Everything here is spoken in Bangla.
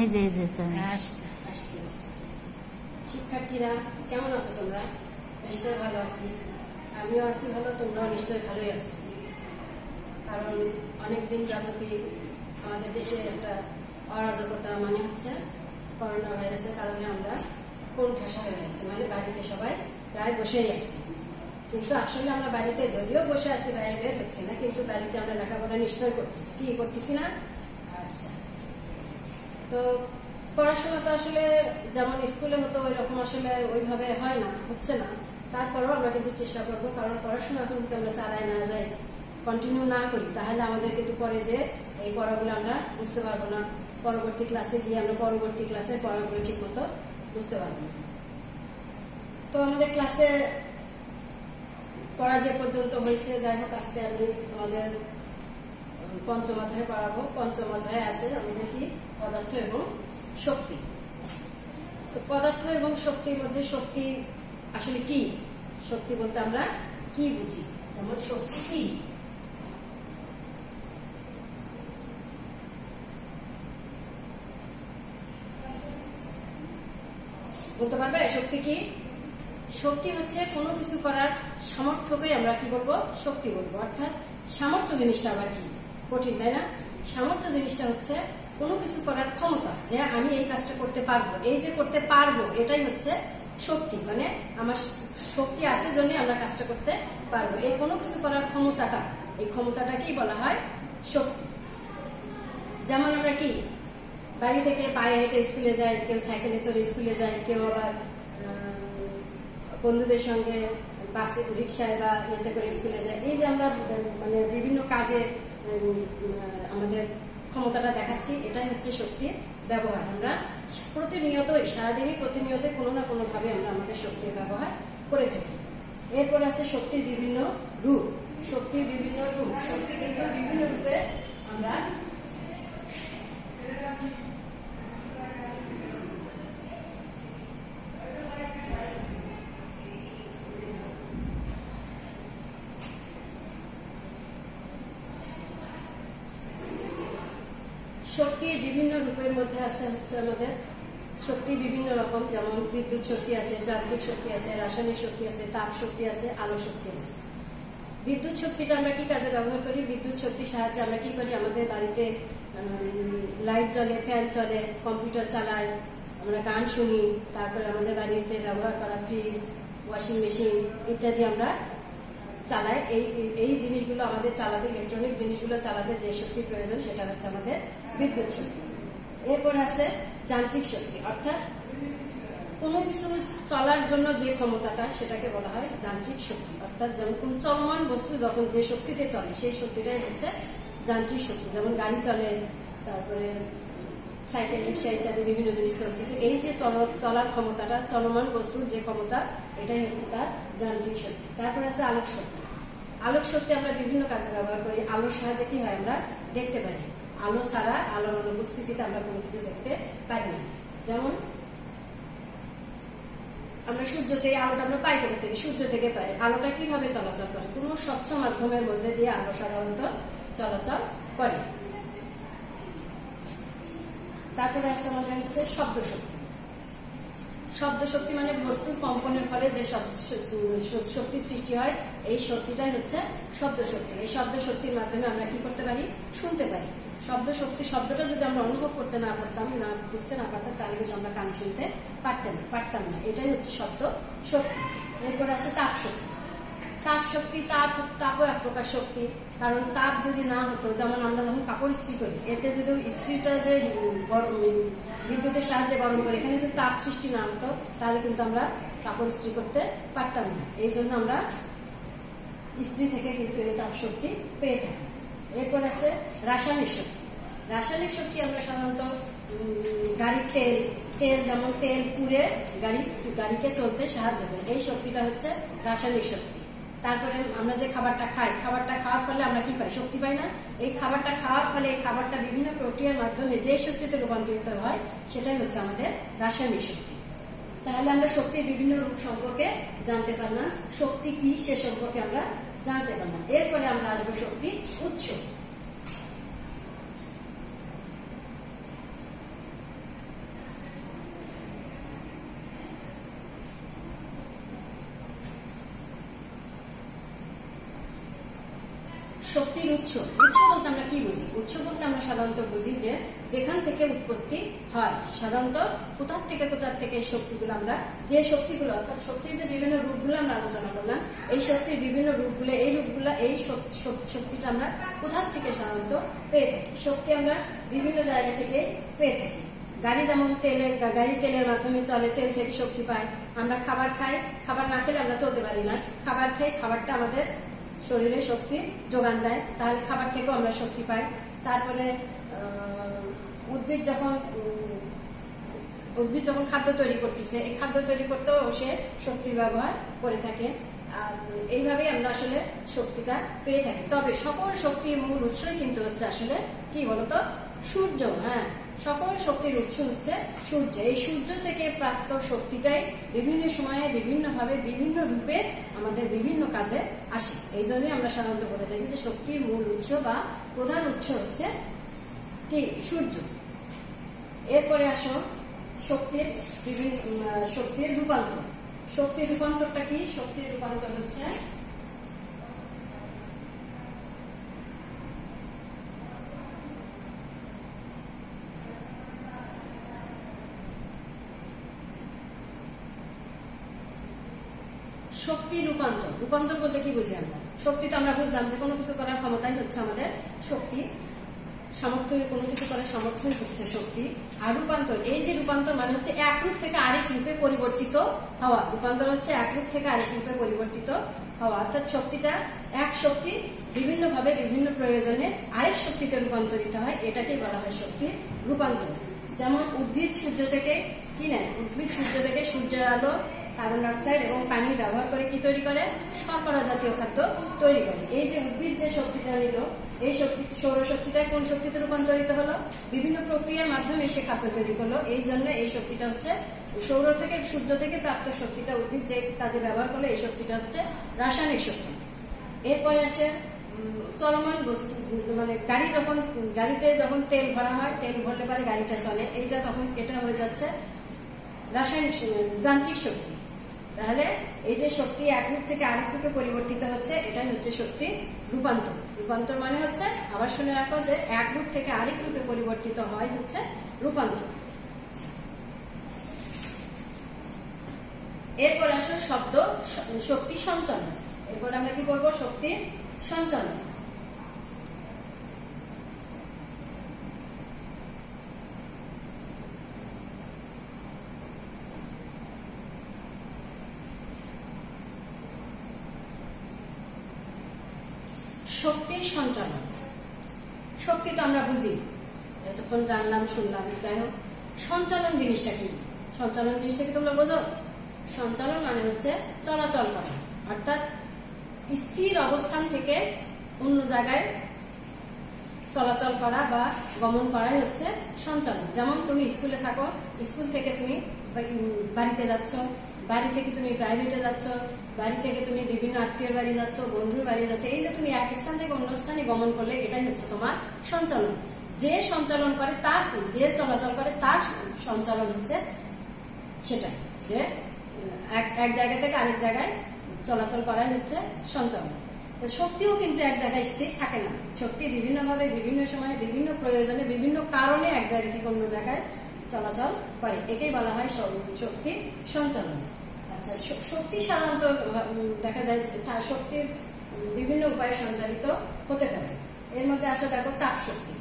এই যে এই যে আসছে শিক্ষার্থীরা কেমন আছো তোমরা নিশ্চয় ভালো আছি আমিও আছি ভালো তোমরাও নিশ্চয় ভালোই আছো কারণ অনেকদিন যাবতই আমাদের দেশে একটা অরাজকতা মানে হচ্ছে করোনা ভাইরাসের কারণে আমরা কোন ঠাসা হয়ে গেছে মানে বাড়িতে সবাই প্রায় বসেই আছি কিন্তু আসলে আমরা বাড়িতে যদিও বসে আছি বাইরে বের হচ্ছে না কিন্তু বাড়িতে আমরা লেখাপড়া নিশ্চয় করতেছি কি করতেছি না তো পড়াশোনা তো আসলে যেমন স্কুলে হতো ওই রকম আসলে ওইভাবে হয় না, হচ্ছে না। তারপরেও আমরা কিন্তু চেষ্টা করব, কারণ পড়াশোনা এখন যদি আমরা চালাই না যাই কন্টিনিউ না করি, তাহলে আমাদের কিন্তু পরে যে এই পড়াগুলো আমরা বুঝতে পারব না। পরবর্তী ক্লাসে গিয়ে আমরা পরবর্তী ক্লাসে পড়াগুলো ঠিক মতো বুঝতে পারব না। তো আমাদের ক্লাসে পড়া যে পর্যন্ত হয়েছে, যাই হোক, আজকে আমি আমাদের পঞ্চম অধ্যায় পড়াবো পঞ্চম অধ্যায় আছে আমাদের কি? পদার্থ এবং শক্তি। তো পদার্থ এবং শক্তির মধ্যে শক্তি আসলে কি? শক্তি বলতে আমরা কি বুঝি? শক্তি কি? বলতে পারবে? শক্তি কি? শক্তি হচ্ছে কোনো কিছু করার সামর্থ্যকে আমরা কি বলব? শক্তি বলব। অর্থাৎ সামর্থ্য জিনিসটা আবার কি? কঠিন, তাই না? সামর্থ্য জিনিসটা হচ্ছে কোনো কিছু করার ক্ষমতা যে আমি এই কাজটা করতে পারব, এই যে করতে পারব, এটাই হচ্ছে শক্তি। মানে আমার শক্তি আছে জন্য আমরা কাজটা করতে পারব। এই কোনো কিছু করার ক্ষমতাটা, এই ক্ষমতাটাকেই বলা হয় শক্তি। যেমন আমরা কি বাড়ি থেকে পায়ে হেঁটে স্কুলে যাই, কেউ সাইকেলে চড়ে স্কুলে যায়, কেউ আবার বন্ধুদের সঙ্গে বাসে, রিক্সায় বা ইয়েতে করে স্কুলে যায়, এই যে আমরা মানে বিভিন্ন কাজে আমাদের ক্ষমতাটা দেখাচ্ছি, এটাই হচ্ছে শক্তির ব্যবহার। আমরা প্রতিনিয়তই সারাদিনই প্রতিনিয়ত কোনো না কোনোভাবে আমরা আমাদের শক্তির ব্যবহার করে থাকি। এরপর আছে শক্তির বিভিন্ন রূপ। শক্তির বিভিন্ন রূপ শক্তি কিন্তু বিভিন্ন রূপে আমরা শক্তির বিভিন্ন রূপের মধ্যে আছে হচ্ছে আমাদের শক্তি বিভিন্ন রকম, যেমন বিদ্যুৎ শক্তি আছে, যান্ত্রিক শক্তি আছে, রাসায়নিক শক্তি আছে, তাপ শক্তি আছে, আলো শক্তি আছে। বিদ্যুৎ শক্তিটা আমরা কি কাজে ব্যবহার করি? বিদ্যুৎ শক্তির সাহায্যে আমরা কি করি? আমাদের বাড়িতে লাইট চলে ফ্যান চলে কম্পিউটার চালাই, আমরা গান শুনি, তারপরে আমাদের বাড়িতে ব্যবহার করা ফ্রিজ ওয়াশিং মেশিন ইত্যাদি আমরা চালায়, এই এই জিনিসগুলো আমাদের চালাতে ইলেকট্রনিক জিনিসগুলো চালাতে যে শক্তির প্রয়োজন, সেটা হচ্ছে আমাদের বিদ্যুৎ শক্তি। এরপর আছে যান্ত্রিক শক্তি, অর্থাৎ কোনো কিছু চলার জন্য যে ক্ষমতাটা, সেটাকে বলা হয় যান্ত্রিক শক্তি। অর্থাৎ যেমন কোন চলমান বস্তু যখন যে শক্তিতে চলে, সেই শক্তিটাই হচ্ছে যান্ত্রিক শক্তি। যেমন গাড়ি চলে, তারপরে সাইকেল রিক্সা ইত্যাদি বিভিন্ন জিনিস চলতেছে, এই যে চলার ক্ষমতাটা, চলমান বস্তুর যে ক্ষমতা, এটাই হচ্ছে তার যান্ত্রিক শক্তি। তারপরে আছে আলোক শক্তি। আলোক শক্তি আমরা বিভিন্ন কাজে ব্যবহার করি। আলোর সাহায্যে কি হয় আমরা দেখতে পারি। আলো ছাড়া আলোর অনুপস্থিতিতে আমরা কোনো কিছু দেখতে পারি না যেমন, আমরা সূর্য থেকে আলোটা আমরা পাই কোথা থেকে? সূর্য থেকে পাই। আলোটা কীভাবে চলাচল করে? কোনো স্বচ্ছ মাধ্যমের মধ্যে দিয়ে আলো সাধারণত চলাচল করে। তারপরে আছে আমাদের হচ্ছে শব্দ শক্তি শব্দ শক্তি মানে বস্তুর কম্পনের ফলে যে শক্তির সৃষ্টি হয়, এই শক্তিটাই হচ্ছে শব্দ শক্তি এই শব্দ শক্তির মাধ্যমে আমরা কি করতে পারি? শুনতে পারি। শব্দ শক্তি শব্দটা যদি আমরা অনুভব করতে না পারতাম, না বুঝতে না পারতাম, তাহলে কিন্তু আমরা কান শুনতে পারতাম পারতাম না। এটাই হচ্ছে শব্দ শক্তি এরপর আছে তাপ শক্তি তাপ শক্তি, তাপ তাপও এক প্রকার শক্তি। কারণ তাপ যদি না হতো, যেমন আমরা যখন কাপড় ইস্ত্রি করি, এতে যদি ইস্ত্রিটা যে গরম বিদ্যুতের সাহায্যে গরম করি, এখানে যদি তাপ সৃষ্টি না হতো, তাহলে কিন্তু আমরা কাপড় ইস্ত্রি করতে পারতাম না। এই জন্য আমরা ইস্ত্রি থেকে কিন্তু এই তাপ শক্তি পেয়ে থাকি। এরপর আছে রাসায়নিক শক্তি। রাসায়নিক শক্তি আমরা সাধারণত গাড়ির তেল তেল যেমন তেল পুড়ে গাড়ি, গাড়িকে চলতে সাহায্য করে। এই শক্তিটা হচ্ছে রাসায়নিক শক্তি। তারপরে আমরা যে খাবারটা খাই, খাবারটা খাওয়ার ফলে আমরা কি পাই? শক্তি পাই না? এই খাবারটা খাওয়ার ফলে এই খাবারটা বিভিন্ন প্রক্রিয়ার মাধ্যমে যে শক্তিতে রূপান্তরিত হয়, সেটাই হচ্ছে আমাদের রাসায়নিক শক্তি। তাহলে আমরা শক্তির বিভিন্ন রূপ সম্পর্কে জানতে পারলাম। শক্তি কি সে সম্পর্কে আমরা জানতে পারলাম। এরপরে আমরা আসব শক্তি উৎস শক্তির উৎস উৎস বলতে আমরা কি বুঝি? উৎস বলতে আমরা সাধারণত বুঝি যে যেখান থেকে উৎপত্তি হয়, সাধারণত কোথার থেকে কোথার থেকে এই শক্তিগুলো আমরা যে শক্তিগুলো, অর্থাৎ শক্তির যে বিভিন্ন রূপগুলো আমরা আলোচনা করলাম, এই শক্তির বিভিন্ন রূপগুলো, এই রূপগুলো, এই শক- শক- শক্তিটা আমরা কোথার থেকে সাধারণত পেয়ে থাকি? শক্তি আমরা বিভিন্ন জায়গা থেকে পেয়ে থাকি। গাড়ি যেমন তেলের গাড়ি তেলের মাধ্যমে চলে, তেল থেকে শক্তি পায়। আমরা খাবার খাই, খাবার না খেলে আমরা চলতে পারি না। খাবার খাই, খাবারটা আমাদের শরীরে শক্তি যোগান দেয়, তাহলে খাবার থেকেও আমরা শক্তি পাই। তারপরে উদ্ভিদ যখন উদ্ভিদ যখন খাদ্য তৈরি করতেছে, এই খাদ্য তৈরি করতেও সে শক্তির ব্যবহার করে থাকে। আর এইভাবেই আমরা আসলে শক্তিটা পেয়ে থাকি। তবে সকল শক্তির মূল উৎসই কিন্তু হচ্ছে আসলে কি বলতো? সূর্য হ্যাঁ। সকল শক্তির উৎস হচ্ছে সূর্য। এই সূর্য থেকে প্রাপ্ত শক্তিটাই বিভিন্ন সময়ে বিভিন্ন ভাবে বিভিন্ন রূপে আমাদের বিভিন্ন কাজে আসে। এই জন্যই আমরা সাধারণত বলে থাকি যে শক্তির মূল উৎস বা প্রধান উৎস হচ্ছে কি? সূর্য। এরপরে আসো শক্তির বিভিন্ন শক্তির রূপান্তর। শক্তির রূপান্তরটা কি? শক্তির রূপান্তর হচ্ছে শক্তি রূপান্তর বলতে কি বুঝি আমরা? শক্তি তো আমরা বুঝলাম যে কোনো কিছু করার ক্ষমতাই হচ্ছে আমাদের শক্তি। সামর্থ্য কোনো কিছু করার সামর্থ্যই হচ্ছে শক্তি। আর রূপান্তর, এই যে রূপান্তর মানে হচ্ছে এক রূপ থেকে আরেক রূপে পরিবর্তিত হওয়া। রূপান্তর হচ্ছে এক রূপ থেকে আরেক রূপে পরিবর্তিত হওয়া। অর্থাৎ শক্তিটা এক শক্তি বিভিন্ন ভাবে বিভিন্ন প্রয়োজনে আরেক শক্তিতে রূপান্তরিত হয়। এটাকেই বলা হয় শক্তির রূপান্তর। যেমন উদ্ভিদ সূর্য থেকে কি নেয়? উদ্ভিদ সূর্য থেকে সূর্যের আলো কার্বন ডাইঅক্সাইড এবং পানি ব্যবহার করে কি তৈরি করে? শর্করা জাতীয় খাদ্য তৈরি করে। এই যে উদ্ভিদ যে শক্তিটা নিল, এই শক্তি সৌরশক্তিটা কোন শক্তিতে রূপান্তরিত হলো? বিভিন্ন প্রক্রিয়ার মাধ্যমে সে খাদ্য তৈরি করল। এই জন্য এই শক্তিটা হচ্ছে সৌর থেকে সূর্য থেকে প্রাপ্ত শক্তিটা উদ্ভিদ যে কাজে ব্যবহার করল, এই শক্তিটা হচ্ছে রাসায়নিক শক্তি। এরপরে আসে চলমান বস্তু মানে গাড়ি যখন, গাড়িতে যখন তেল ভরা হয়, তেল ভরলে পরে গাড়িটা চলে। এইটা তখন এটা হয়ে যাচ্ছে রাসায়নিক যান্ত্রিক শক্তি। তাহলে এই যে শক্তি এক রূপ থেকে আরেক রূপে পরিবর্তিত হচ্ছে, এটাই হচ্ছে শক্তি রূপান্তর। রূপান্তর মানে হচ্ছে, আবার শুনে রাখো যে এক রূপ থেকে আরেক রূপে পরিবর্তিত হয় হচ্ছে রূপান্তর। এরপর আসো শব্দ শক্তি সঞ্চালন। এরপর আমরা কি করব? শক্তি সঞ্চালন। শক্তির সঞ্চালন শক্তি তো আমরা বুঝি। এতক্ষণ জানলাম, শুনলাম, যাই হোক। সঞ্চালন জিনিসটা কি? সঞ্চালন জিনিসটা কি তোমরা বোঝো? সঞ্চালন মানে হচ্ছে চলাচল করা। অর্থাৎ স্থির অবস্থান থেকে অন্য জায়গায় চলাচল করা বা গমন করাই হচ্ছে সঞ্চালন। যেমন তুমি স্কুলে থাকো, স্কুল থেকে তুমি বাড়িতে যাচ্ছ, বাড়ি থেকে তুমি প্রাইভেটে যাচ্ছ বাড়ি থেকে তুমি বিভিন্ন আত্মীয় বাড়ি যাচ্ছ, বন্ধুর বাড়ি যাচ্ছ, এই যে তুমি এক স্থান থেকে অন্য স্থানে গমন করলে এটাই হচ্ছে তোমার সঞ্চালন। যে সঞ্চালন করে তার, যে চলাচল করে তার সঞ্চালন হচ্ছে সেটাই। যে, এক জায়গা থেকে আরেক জায়গায় চলাচল করাই হচ্ছে সঞ্চালন। শক্তিও কিন্তু এক জায়গায় স্থির থাকে না। শক্তি বিভিন্নভাবে, বিভিন্ন সময়ে, বিভিন্ন প্রয়োজনে, বিভিন্ন কারণে এক জায়গা থেকে অন্য জায়গায় চলাচল করে। একেই বলা হয় শক্তি সঞ্চালন। আচ্ছা শক্তি সাধারণত দেখা যায় তার শক্তির বিভিন্ন উপায়ে সঞ্চালিত হতে পারে। এর মধ্যে আসা, দেখো তাপ শক্তি